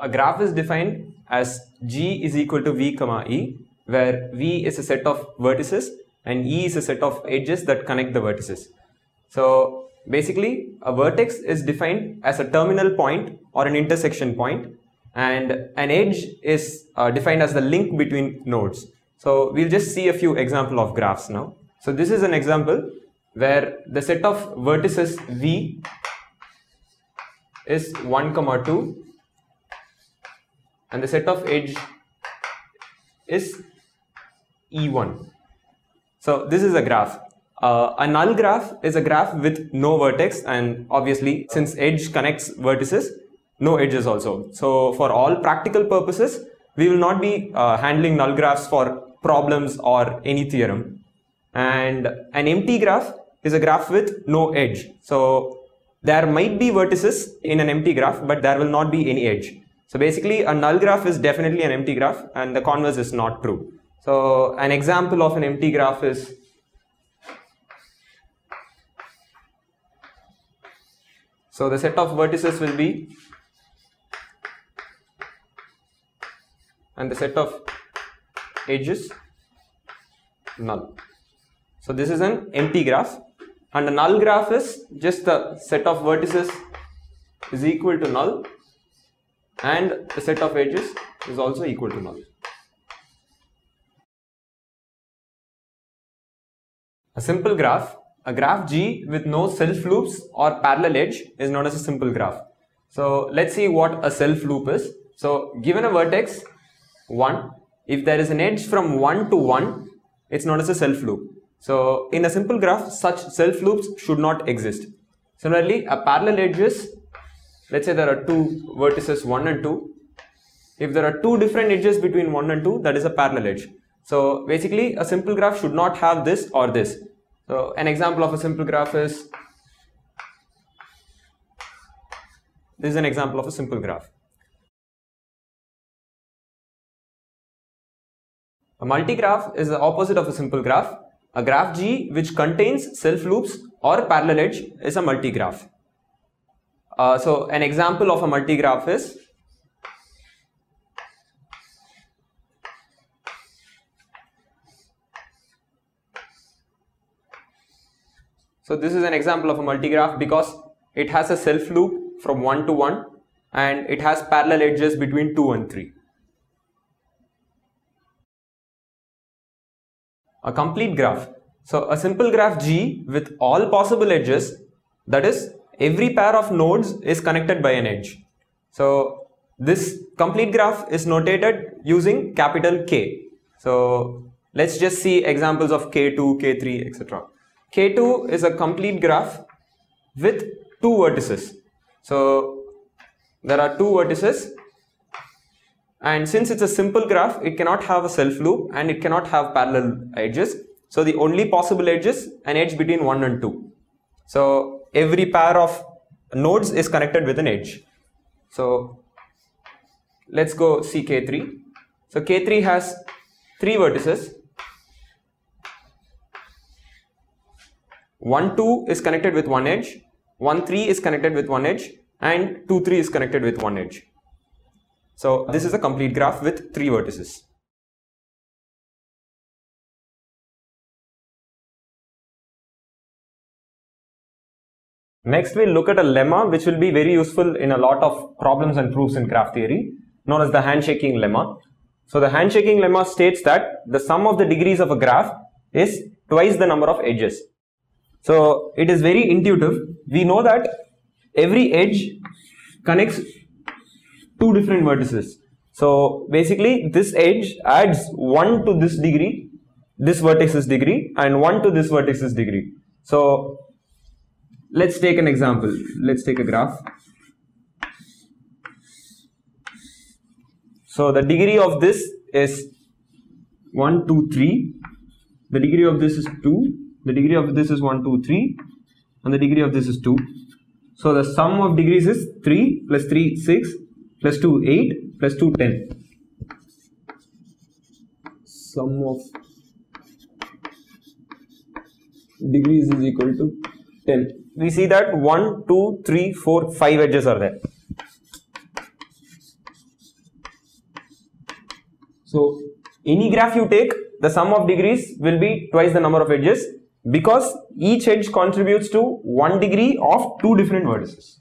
a graph is defined as G is equal to V comma E, where V is a set of vertices and E is a set of edges that connect the vertices. So basically a vertex is defined as a terminal point or an intersection point and an edge is uh, defined as the link between nodes. So we'll just see a few example of graphs now. So this is an example where the set of vertices V is 1 comma 2 and the set of edge is E1. So this is a graph. Uh, a null graph is a graph with no vertex and obviously since edge connects vertices, no edges also. So for all practical purposes, we will not be uh, handling null graphs for problems or any theorem. And an empty graph is a graph with no edge. So there might be vertices in an empty graph, but there will not be any edge. So basically a null graph is definitely an empty graph and the converse is not true. So an example of an empty graph is So the set of vertices will be and the set of edges null. So this is an empty graph and a null graph is just the set of vertices is equal to null and the set of edges is also equal to null. A simple graph, a graph G with no self loops or parallel edge is known as a simple graph. So let's see what a self loop is. So given a vertex 1, if there is an edge from 1 to 1, it's known as a self loop. So in a simple graph, such self loops should not exist. Similarly, a parallel edges, let's say there are two vertices 1 and 2. If there are two different edges between 1 and 2, that is a parallel edge. So basically a simple graph should not have this or this. So an example of a simple graph is, this is an example of a simple graph. A multigraph is the opposite of a simple graph. A graph G which contains self loops or parallel edge is a multigraph. Uh, so an example of a multigraph is So this is an example of a multigraph because it has a self loop from 1 to 1 and it has parallel edges between 2 and 3. A complete graph. So a simple graph G with all possible edges that is every pair of nodes is connected by an edge. So this complete graph is notated using capital K. So let's just see examples of K2, K3, etc. K2 is a complete graph with two vertices. So there are two vertices and since it's a simple graph it cannot have a self loop and it cannot have parallel edges. So the only possible edge is an edge between 1 and 2. So every pair of nodes is connected with an edge. So let's go see K3. So K3 has three vertices. 1 2 is connected with one edge. 1 3 is connected with one edge. And 2 3 is connected with one edge. So this is a complete graph with three vertices Next, we'll look at a lemma which will be very useful in a lot of problems and proofs in graph theory, known as the handshaking lemma. So the handshaking lemma states that the sum of the degrees of a graph is twice the number of edges. So it is very intuitive. We know that every edge connects two different vertices. So basically this edge adds 1 to this degree, this vertex's degree and 1 to this vertex's degree. So let's take an example. Let's take a graph. So the degree of this is 1, 2, 3. The degree of this is 2 the degree of this is 1 2 3 and the degree of this is 2 so the sum of degrees is 3 plus 3 6 plus 2 8 plus 2 10 sum of degrees is equal to then we see that 1 2 3 4 5 edges are there. So any graph you take the sum of degrees will be twice the number of edges because each edge contributes to one degree of two different vertices.